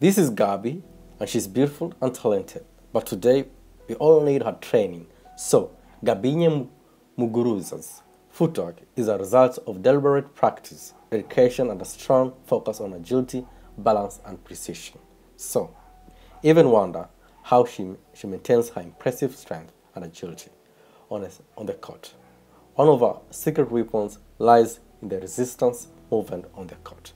This is Gabi, and she's beautiful and talented. But today, we all need her training. So, Garbiñe Muguruza's footwork is a result of deliberate practice, dedication, and a strong focus on agility, balance, and precision. So, even wonder how she, she maintains her impressive strength and agility on, a, on the court. One of her secret weapons lies in the resistance movement on the court.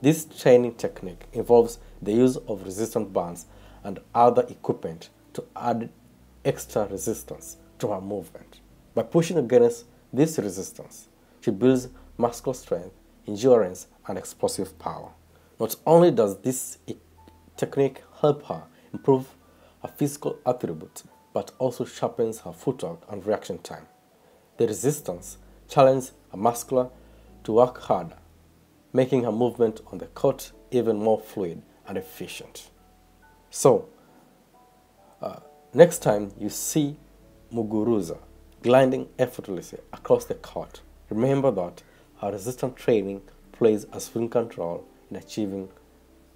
This training technique involves the use of resistance bands and other equipment to add extra resistance to her movement. By pushing against this resistance, she builds muscular strength, endurance, and explosive power. Not only does this technique help her improve her physical attributes, but also sharpens her footwork and reaction time. The resistance challenges her muscular to work harder, making her movement on the court even more fluid and efficient. So, uh, next time you see Muguruza gliding effortlessly across the court, remember that her resistance training plays a swing control in achieving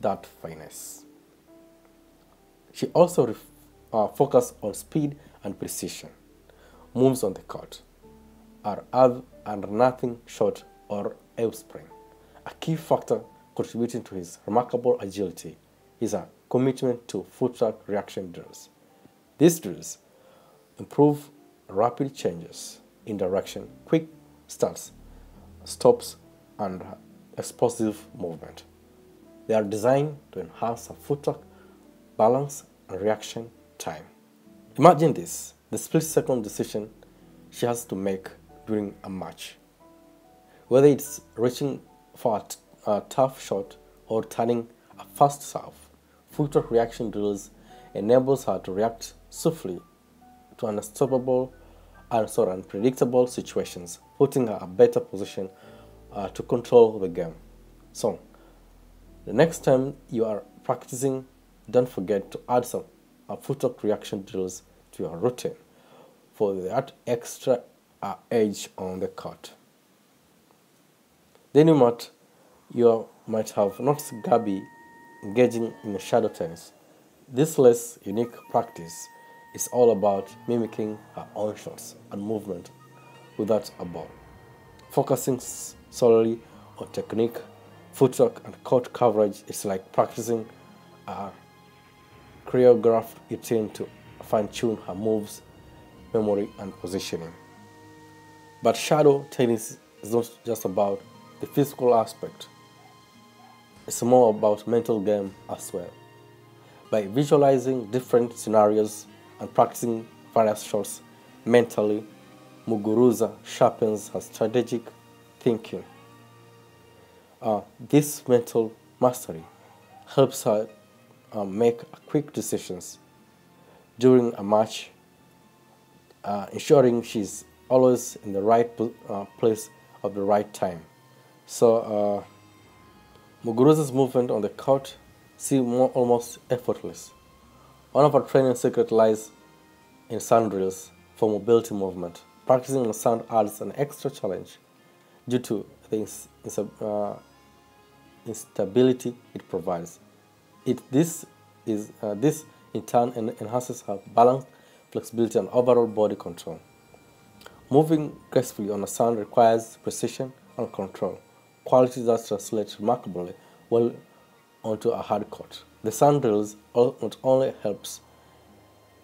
that finesse. She also uh, focuses on speed and precision. Moves on the court are, are nothing short or outspring. A key factor contributing to his remarkable agility is a commitment to footwork reaction drills. These drills improve rapid changes in direction, quick starts, stops, and explosive movement. They are designed to enhance a footwork, balance, and reaction time. Imagine this, the split-second decision she has to make during a match. Whether it's reaching for a, tough shot or turning a fast serve, footwork reaction drills enables her to react swiftly to unstoppable and sort of unpredictable situations, putting her a better position uh, to control the game. So, the next time you are practicing, don't forget to add some uh, footwork reaction drills to your routine for that extra uh, edge on the court. Then you might, you might have noticed Gabi engaging in shadow tennis. This less unique practice is all about mimicking her own shots and movement without a ball, focusing solely on technique, footwork, and court coverage. It's like practicing a choreographed routine to fine-tune her moves, memory, and positioning. But shadow tennis is not just about the physical aspect. It's more about mental game as well. By visualizing different scenarios and practicing various shots mentally, Muguruza sharpens her strategic thinking. Uh, this mental mastery helps her uh, make quick decisions during a match, uh, ensuring she's always in the right uh, place at the right time. So uh, Muguruza's movement on the court seems more, almost effortless. One of our training secrets lies in sand drills for mobility movement. Practicing on sand adds an extra challenge due to the ins uh, instability it provides. It, this, is, uh, this in turn enhances her balance, flexibility, and overall body control. Moving gracefully on a sand requires precision and control qualities that translate remarkably well onto a hard court. The sand drills not only helps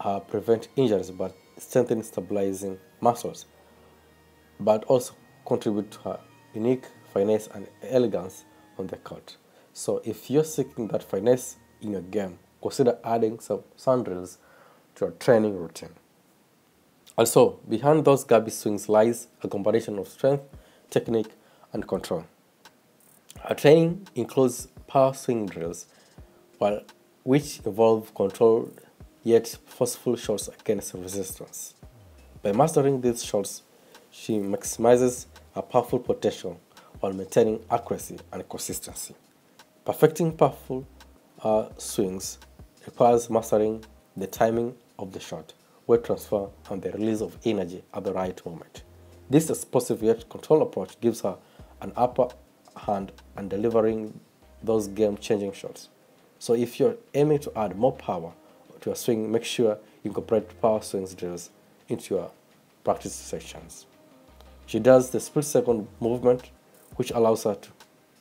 uh, prevent injuries but strengthen stabilizing muscles, but also contribute to her unique finesse and elegance on the court. So if you're seeking that finesse in your game, consider adding some sand drills to your training routine. Also, behind those gabby swings lies a combination of strength, technique, and control. Our training includes power swing drills, while, which involve controlled yet forceful shots against resistance. By mastering these shots, she maximizes her powerful potential while maintaining accuracy and consistency. Perfecting powerful uh, swings requires mastering the timing of the shot, weight transfer, and the release of energy at the right moment. This explosive yet controlled approach gives her an upper hand and delivering those game-changing shots. So if you're aiming to add more power to your swing, make sure you incorporate power swings drills into your practice sessions. She does the split second movement, which allows her to,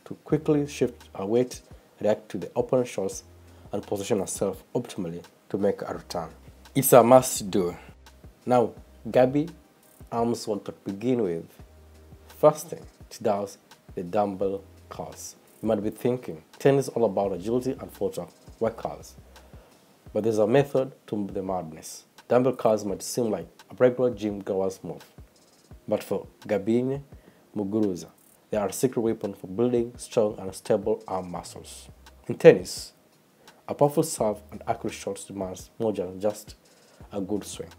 to quickly shift her weight, react to the opponent shots, and position herself optimally to make a return. It's a must do. Now, Gabby arms what to begin with. First thing, she does the dumbbell curls. You might be thinking, tennis is all about agility and footwork. Why curls? But there's a method to the madness. Dumbbell curls might seem like a regular gym goer's move. But for Garbiñe Muguruza, they are a secret weapon for building strong and stable arm muscles. In tennis, a powerful serve and accurate shots demands more than just a good swing.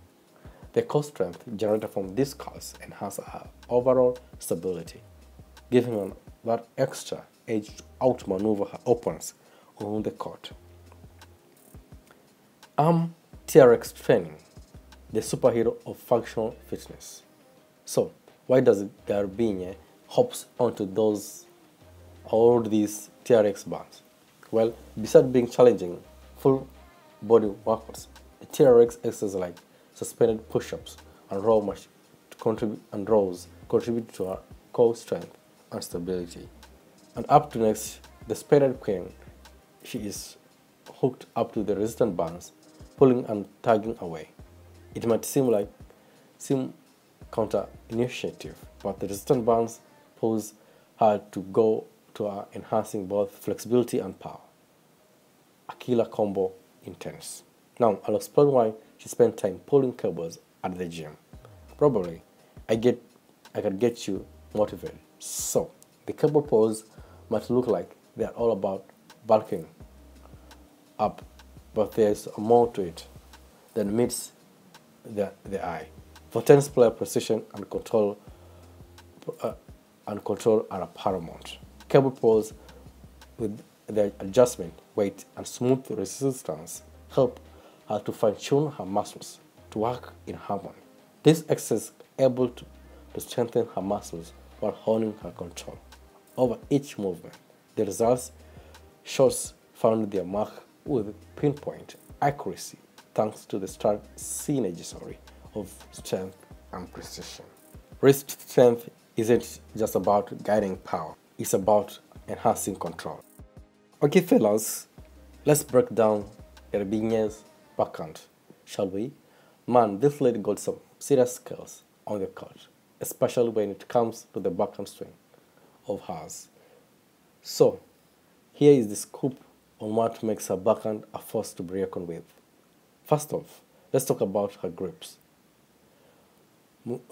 The core strength generated from these curls enhances her overall stability, giving her that extra edge to outmaneuver her opponents on the court. Arm TRX training, the superhero of functional fitness. So, why does Garbiñe hops onto those all these TRX bands? Well, besides being challenging full body workouts, the TRX exercises like suspended push-ups and row contribute and rows contribute to our core strength and stability. And up to next, the spider queen, she is hooked up to the resistant bands, pulling and tugging away. It might seem like seem counter-initiative, but the resistant bands pulls her to go to her enhancing both flexibility and power. A killer combo intense. Now, I'll explain why she spent time pulling cables at the gym. Probably, I get, I can get you motivated. So, the cable pulls might look like they are all about bulking up, but there's more to it than meets the, the eye. For tennis player, precision and control uh, and control are paramount. Cable pulls with their adjustment, weight, and smooth resistance help her to fine-tune her muscles to work in harmony. This exercise is able to, to strengthen her muscles while honing her control over each movement. The results shots found their mark with pinpoint accuracy thanks to the synergy of strength and precision. Wrist strength isn't just about guiding power, it's about enhancing control. Okay, fellas, let's break down Garbiñe's backhand, shall we? Man, this lady got some serious skills on the court, especially when it comes to the backhand swing of hers. So, here is the scoop on what makes her backhand a force to be reckoned with. First off, let's talk about her grips.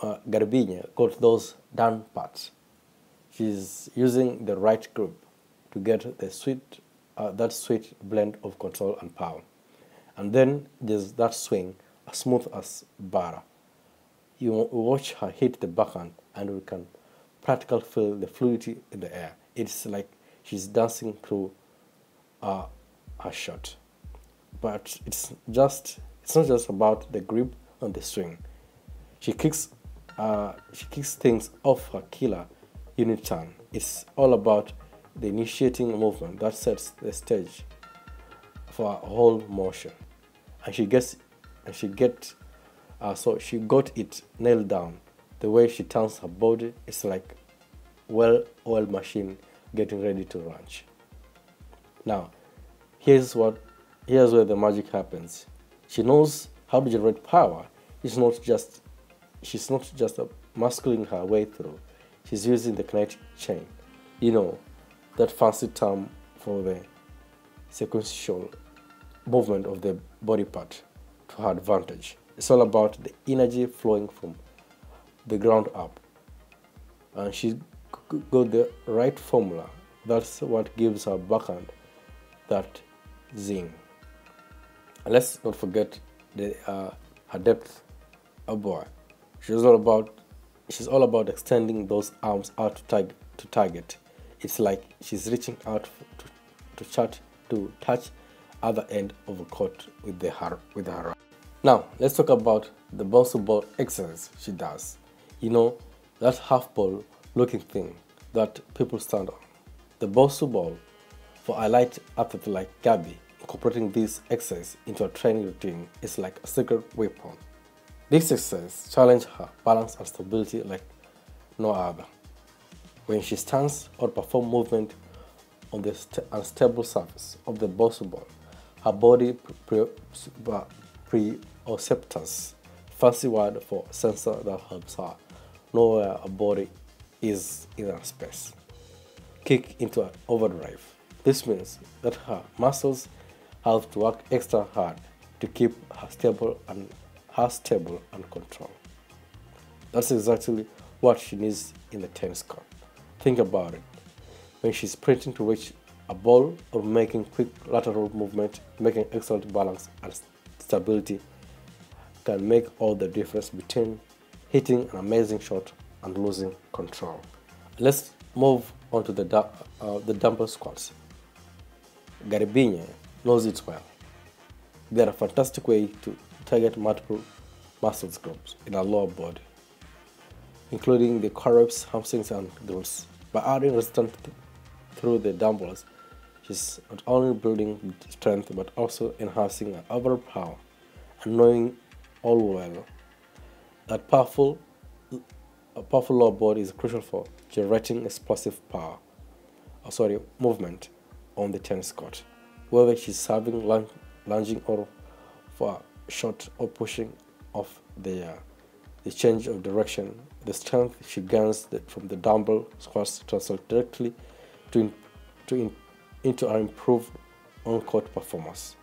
Uh, Garbiñe got those down parts. She's using the right grip to get the sweet, uh, that sweet blend of control and power. And then there's that swing, as smooth as butter. You watch her hit the backhand, and we can practically feel the fluidity in the air. It's like she's dancing through uh, a shot. But it's just it's not just about the grip on the swing. She kicks uh, she kicks things off her killer unit turn. It's all about the initiating movement that sets the stage for a whole motion and she gets and she get uh, so she got it nailed down. The way she turns her body is like well oiled machine getting ready to launch. Now here's what here's where the magic happens. She knows how to generate power. It's not just she's not just muscling her way through. She's using the kinetic chain. You know that fancy term for the sequential movement of the body part to her advantage. It's all about the energy flowing from the ground up. And she got the right formula. That's what gives her backhand that zing. And let's not forget the uh, her depth elbow. She's all about she's all about extending those arms out to, to target. It's like she's reaching out to, to, chat, to touch other end of the court with the her with her. Now let's talk about the bouncing ball exercise she does. You know that half ball looking thing that people stand on. The bouncing ball for a light athlete like Gabby incorporating this exercise into a training routine is like a secret weapon. This exercise challenges her balance and stability like no other. When she stands or performs movement on the unstable surface of the bouncy ball, her body proprioceptors, fancy word for sensor that helps her know where her body is in a space, kick into an overdrive. This means that her muscles have to work extra hard to keep her stable and her stable and control. That's exactly what she needs in the tennis court. Think about it. When she's sprinting to reach a ball or making quick lateral movement, making excellent balance and stability can make all the difference between hitting an amazing shot and losing control. Let's move on to the, uh, the dumbbell squats. Garbiñe knows it well. They're a fantastic way to target multiple muscles groups in our lower body, including the quadriceps, hamstrings, and glutes. By adding resistance through the dumbbells, she's not only building strength but also enhancing her overall power and knowing all well that powerful, a powerful lower body is crucial for generating explosive power, or sorry, movement on the tennis court. Whether she's serving, lunging, or for a shot or pushing off the, uh, the change of direction, the strength she gains from the dumbbell squats translates directly to, in, to in, into her improved on-court performance.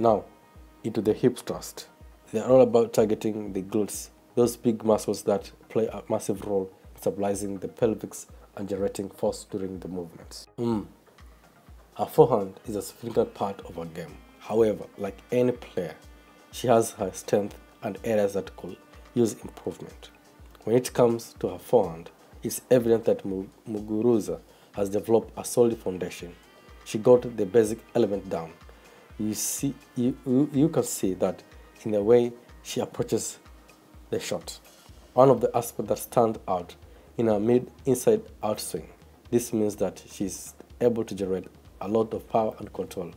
Now, into the hip thrust. They're all about targeting the glutes, those big muscles that play a massive role in stabilizing the pelvis and generating force during the movements. Mm. Her forehand is a significant part of her game. However, like any player, she has her strength and areas that could use improvement. When it comes to her forehand, it's evident that Muguruza has developed a solid foundation. She got the basic element down. You see, you, you can see that in the way she approaches the shot. One of the aspects that stand out in her mid inside out swing. This means that she's able to generate a lot of power and control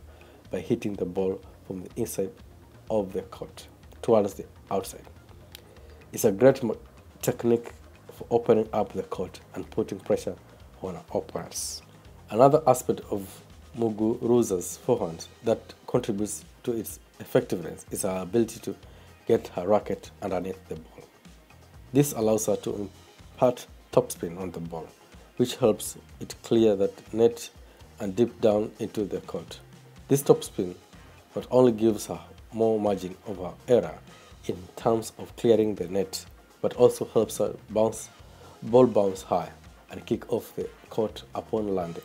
by hitting the ball from the inside of the court towards the outside. It's a great technique for opening up the court and putting pressure on our opponents. Another aspect of Muguruza's forehand that contributes to its effectiveness is her ability to get her racket underneath the ball. This allows her to impart topspin on the ball, which helps it clear that net and dip down into the court. This topspin not only gives her more margin of her error in terms of clearing the net, but also helps her bounce, ball bounce high and kick off the court upon landing.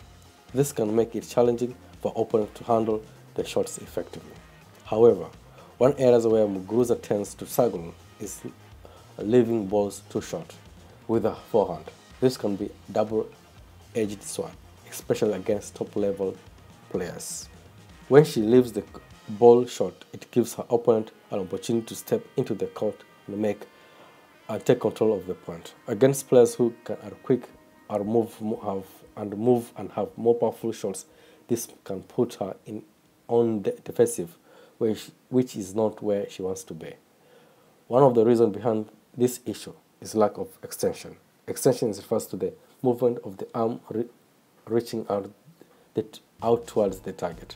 This can make it challenging for opponents to handle the shots effectively. However, one area where Muguruza tends to struggle is leaving balls too short with a forehand. This can be double-edged sword, especially against top-level players. When she leaves the ball short, it gives her opponent an opportunity to step into the court and make and take control of the point. Against players who can, are quick or move have and move and have more powerful shots, this can put her in on the defensive, which, which is not where she wants to be. One of the reasons behind this issue is lack of extension. Extension is refers to the movement of the arm re reaching out, the, out towards the target.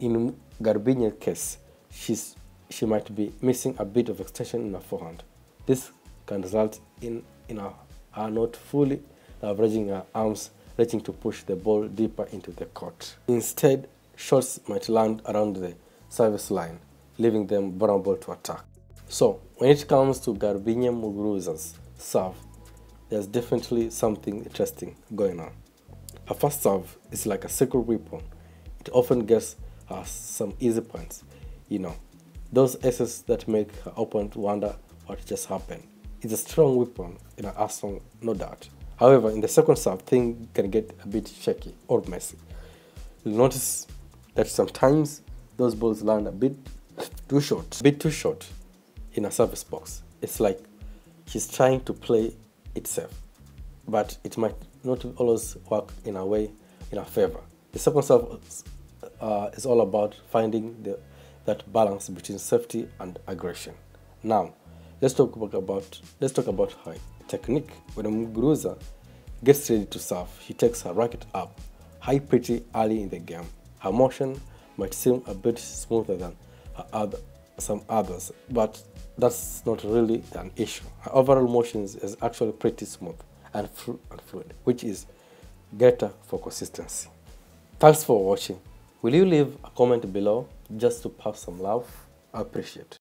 In Garbiñe's case, she's, she might be missing a bit of extension in her forehand. This can result in, in her, her not fully leveraging her arms reaching to push the ball deeper into the court. Instead, shots might land around the service line, leaving them vulnerable to attack. So, when it comes to Garbiñe Muguruza's serve, there's definitely something interesting going on. Her first serve is like a secret weapon. It often gets her some easy points, you know, those aces that make her opponent wonder what just happened. It's a strong weapon in her arsenal, no doubt. However, in the second serve, things can get a bit shaky or messy. You'll notice that sometimes those balls land a bit too short, a bit too short in a service box. It's like she's trying to play itself, but it might not always work in a way in her favor. The second serve uh, is all about finding the, that balance between safety and aggression. Now, let's talk about let's talk about her technique. When Muguruza gets ready to serve, she takes her racket up high pretty early in the game. Her motion might seem a bit smoother than other, some others, but that's not really an issue. Her overall motion is actually pretty smooth and, and fluid, which is greater for consistency. Thanks for watching. Will you leave a comment below just to pass some love? I appreciate